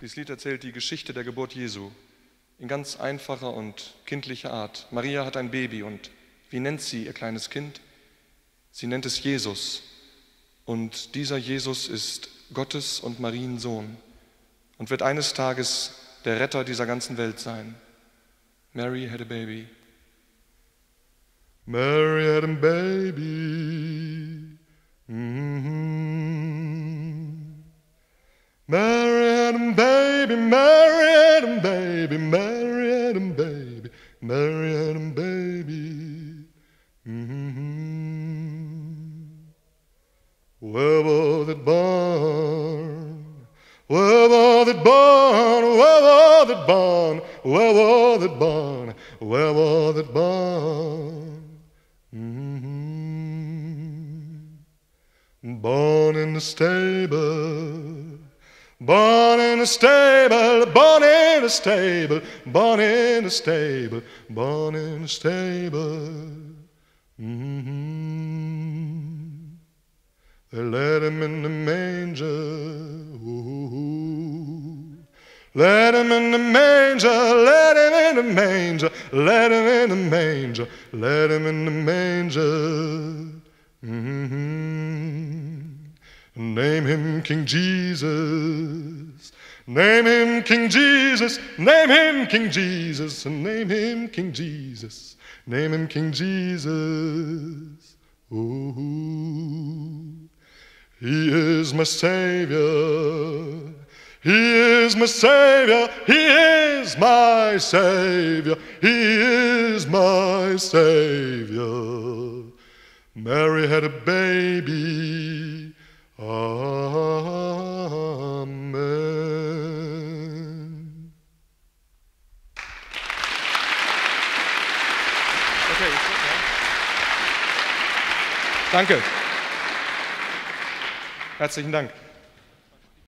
Dieses Lied erzählt die Geschichte der Geburt Jesu in ganz einfacher und kindlicher Art. Maria hat ein Baby und wie nennt sie ihr kleines Kind? Sie nennt es Jesus. Und dieser Jesus ist Gottes und Mariens Sohn und wird eines Tages der Retter dieser ganzen Welt sein. Mary had a baby. Mary had a baby. Baby, Mary had a baby, Mary had a baby, Mary had a baby. Mm-hmm. Where was it born? Where was it born? Where was it born? Where was it born? Where was it born? Mm-hmm. Born in the stable. Born in a stable, born in a stable, born in a stable, born in a stable. Mm-hmm. They let him in the manger. Ooh. Let him in the manger, let him in the manger, let him in the manger, let him in the manger. Mm-hmm. Name him King Jesus. Name him King Jesus. Name him King Jesus. Name him King Jesus. Name him King Jesus. Ooh. He is my Savior. He is my Savior. He is my Savior. He is my Savior. Mary had a baby. Amen. Okay. Danke. Herzlichen Dank.